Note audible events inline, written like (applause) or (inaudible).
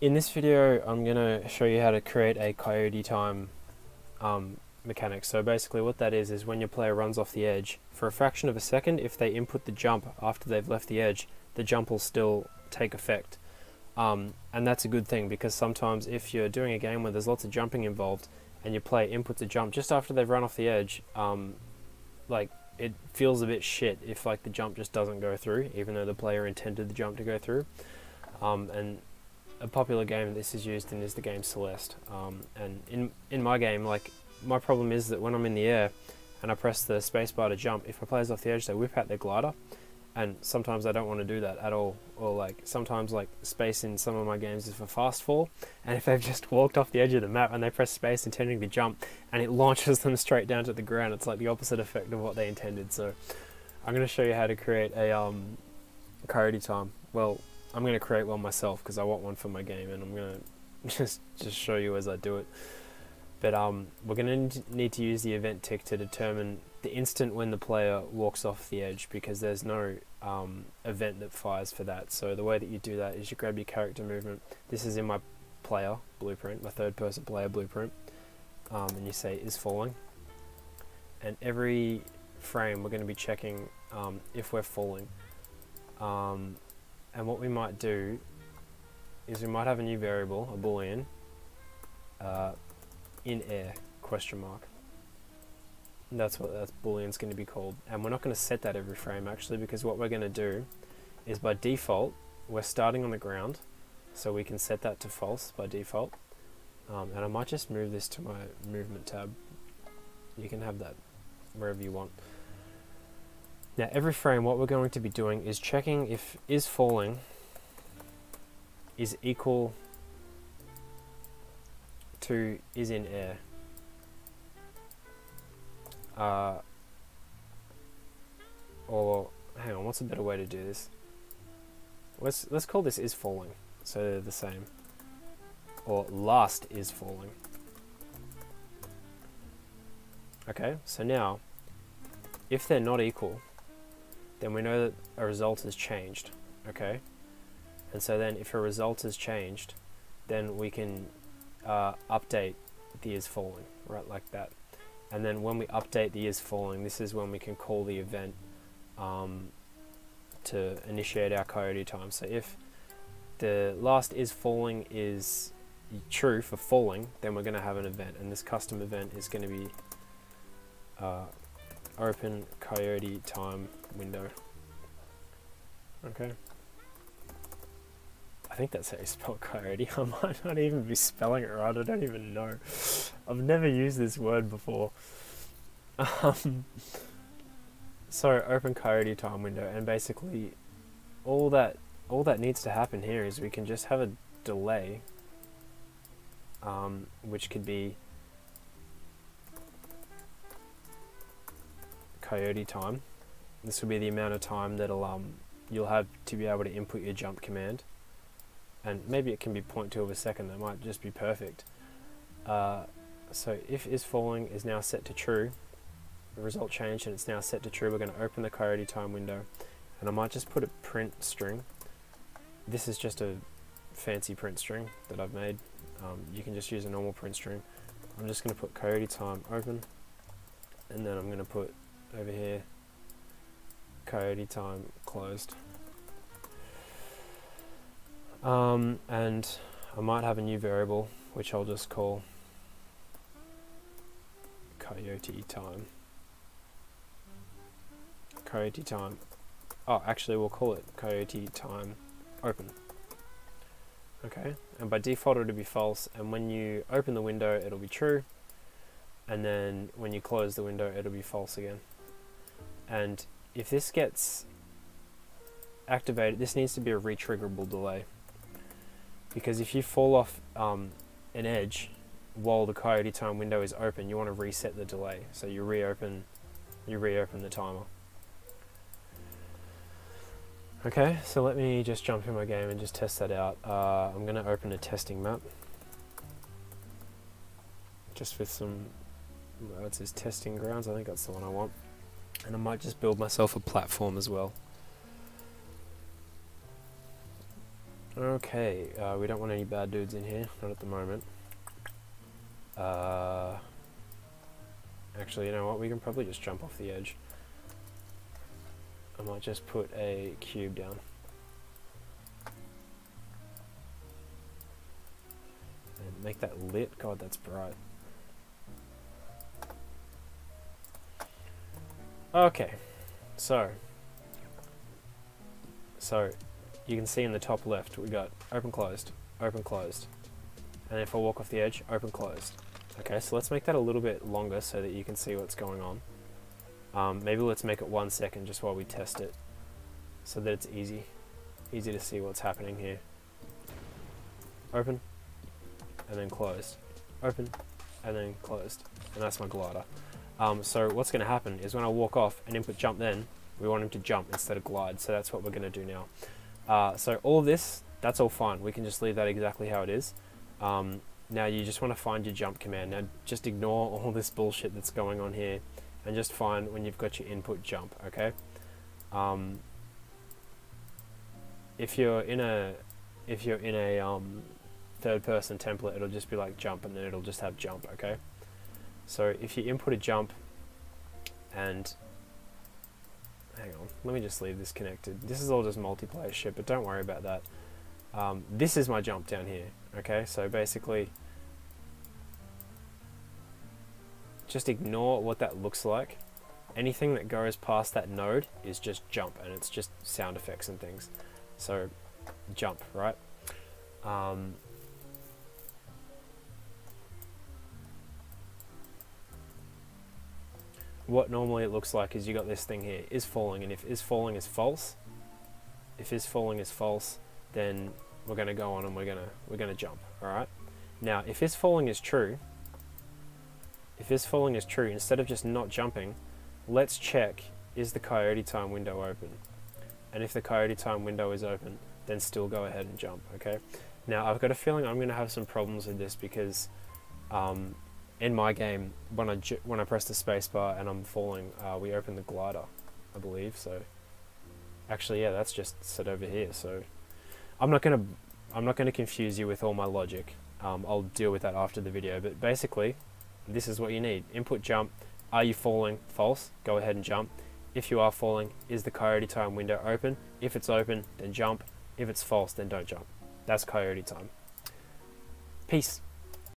In this video, I'm going to show you how to create a coyote time um, mechanic. So basically what that is, is when your player runs off the edge, for a fraction of a second, if they input the jump after they've left the edge, the jump will still take effect. Um, and that's a good thing because sometimes if you're doing a game where there's lots of jumping involved and your player inputs a jump just after they've run off the edge, um, like it feels a bit shit if like the jump just doesn't go through, even though the player intended the jump to go through. Um, and a popular game this is used in is the game Celeste. Um, and in in my game, like my problem is that when I'm in the air and I press the spacebar to jump, if my player's off the edge, they whip out their glider, and sometimes I don't want to do that at all. Or like sometimes like space in some of my games is for fast fall, and if they've just walked off the edge of the map and they press space intending to jump, and it (laughs) launches them straight down to the ground, it's like the opposite effect of what they intended. So I'm going to show you how to create a um, coyote time. Well, I'm going to create one myself because I want one for my game, and I'm going (laughs) to just just show you as I do it. But um, we're going to need to use the event tick to determine the instant when the player walks off the edge because there's no um, event that fires for that. So the way that you do that is you grab your character movement. This is in my player blueprint, my third person player blueprint, um, and you say is falling. And every frame we're going to be checking um, if we're falling. And what we might do is we might have a new variable, a boolean, uh, in air question mark. That's what that boolean's going to be called. And we're not going to set that every frame actually because what we're going to do is by default we're starting on the ground so we can set that to false by default. Um, and I might just move this to my movement tab. You can have that wherever you want. Now every frame what we're going to be doing is checking if is falling is equal to is in air. Uh, or hang on, what's a better way to do this? Let's let's call this is falling, so they're the same. Or last is falling. Okay, so now if they're not equal, then we know that a result has changed. Okay, and so then if a result has changed, then we can uh, update the is falling, right, like that. And then when we update the is falling, this is when we can call the event um, to initiate our coyote time. So if the last is falling is true for falling, then we're going to have an event, and this custom event is going to be uh, open coyote time window. Okay I think that's how you spell coyote. (laughs) I might not even be spelling it right. I don't even know. I've never used this word before. Um, so open coyote time window, and basically, all that all that needs to happen here is we can just have a delay, um, which could be coyote time. This will be the amount of time that'll um you'll have to be able to input your jump command and maybe it can be 0.2 of a second, that might just be perfect. Uh, so if is falling is now set to true, the result changed and it's now set to true, we're going to open the coyote time window and I might just put a print string. This is just a fancy print string that I've made. Um, you can just use a normal print string. I'm just going to put coyote time open and then I'm going to put over here coyote time closed. Um, and I might have a new variable which I'll just call coyote time. Coyote time. Oh, actually we'll call it coyote time open. Okay, and by default it'll be false, and when you open the window it'll be true, and then when you close the window it'll be false again. And if this gets activated, this needs to be a retriggerable delay because if you fall off um, an edge while the coyote time window is open, you want to reset the delay. So you reopen, you reopen the timer. Okay, so let me just jump in my game and just test that out. Uh, I'm going to open a testing map. Just with some, well, it says testing grounds, I think that's the one I want. And I might just build myself a platform as well. Okay, uh, we don't want any bad dudes in here, not at the moment. Uh, actually, you know what, we can probably just jump off the edge. I might just put a cube down. And make that lit, god that's bright. Okay, so, so you can see in the top left we got open closed, open closed, and if I walk off the edge, open closed. Okay, so let's make that a little bit longer so that you can see what's going on. Um, maybe let's make it one second just while we test it, so that it's easy, easy to see what's happening here. Open, and then closed. Open, and then closed, and that's my glider. Um, so what's going to happen is when I walk off and input jump then, we want him to jump instead of glide, so that's what we're going to do now. Uh, so all of this, that's all fine. We can just leave that exactly how it is. Um, now you just want to find your jump command. Now just ignore (laughs) all this bullshit that's going on here and just find when you've got your input jump, okay? Um, if you're in a if you're in a um, third person template, it'll just be like jump and then it'll just have jump, okay? So if you input a jump and hang on, let me just leave this connected. This is all just multiplayer shit, but don't worry about that. Um, this is my jump down here, okay? So basically, just ignore what that looks like. Anything that goes past that node is just jump, and it's just sound effects and things. So, jump, right? Um, what normally it looks like is you got this thing here, is falling, and if is falling is false, if is falling is false, then we're going to go on and we're going to we're going to jump, all right? Now, if is falling is true, if is falling is true, instead of just not jumping, let's check is the coyote time window open? And if the coyote time window is open, then still go ahead and jump, okay? Now, I've got a feeling I'm going to have some problems with this because um, in my game, when I when I press the spacebar and I'm falling, uh, we open the glider, I believe. So, actually, yeah, that's just set over here. So, I'm not gonna I'm not gonna confuse you with all my logic. Um, I'll deal with that after the video. But basically, this is what you need: input jump. Are you falling? False. Go ahead and jump. If you are falling, is the coyote time window open? If it's open, then jump. If it's false, then don't jump. That's coyote time. Peace.